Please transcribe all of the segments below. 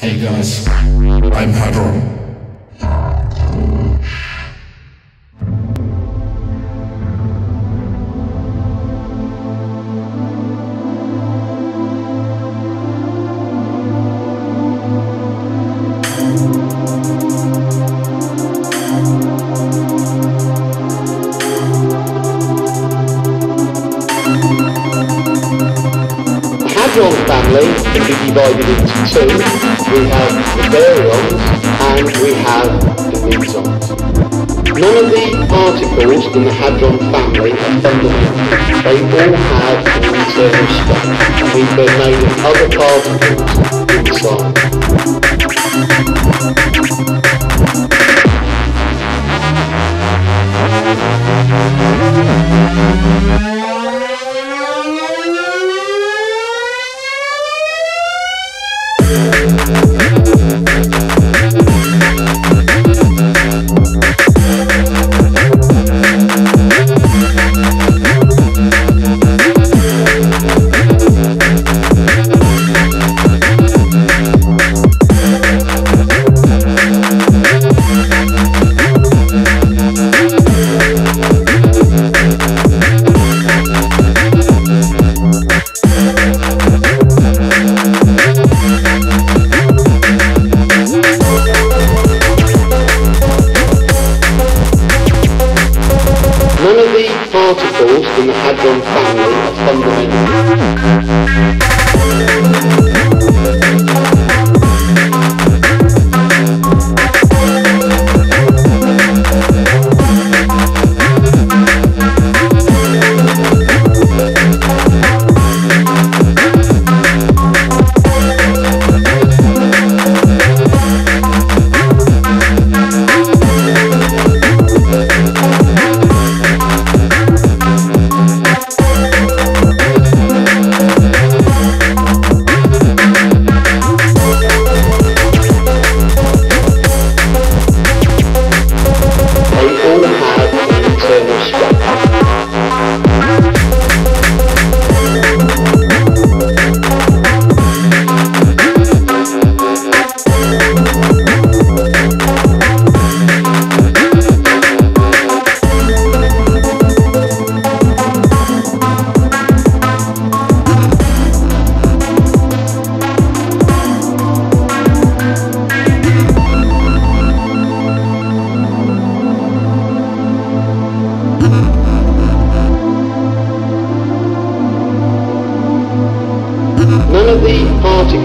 Hey guys, I'm Hadron. Family can be divided into two. We have the baryons and we have the mesons. None of the particles in the Hadron family are fundamental. They all have an internal. I mean, they're made of other particles inside. Particles in the hadron family are fundamental.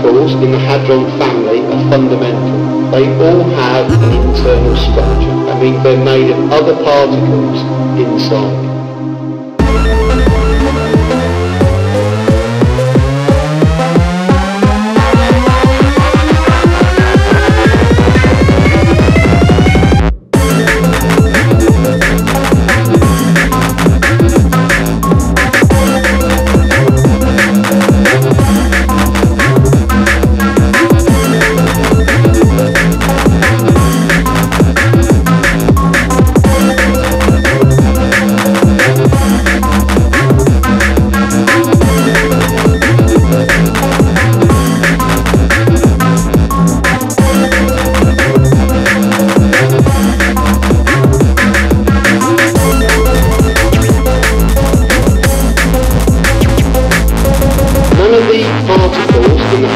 Particles in the Hadron family are fundamental. They all have an internal structure. I mean, they're made of other particles inside.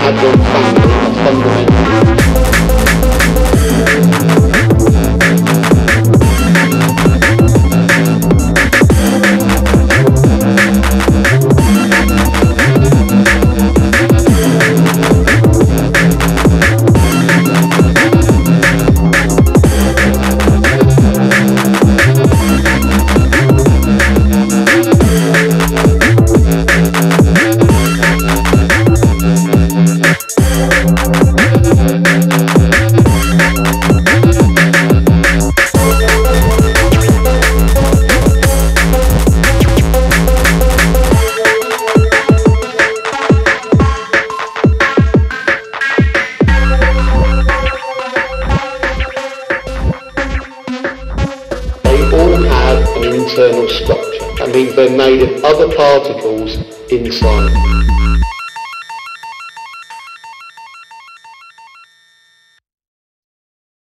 Particles in the hadron family are fundamental. Internal structure. I mean, they're made of other particles inside.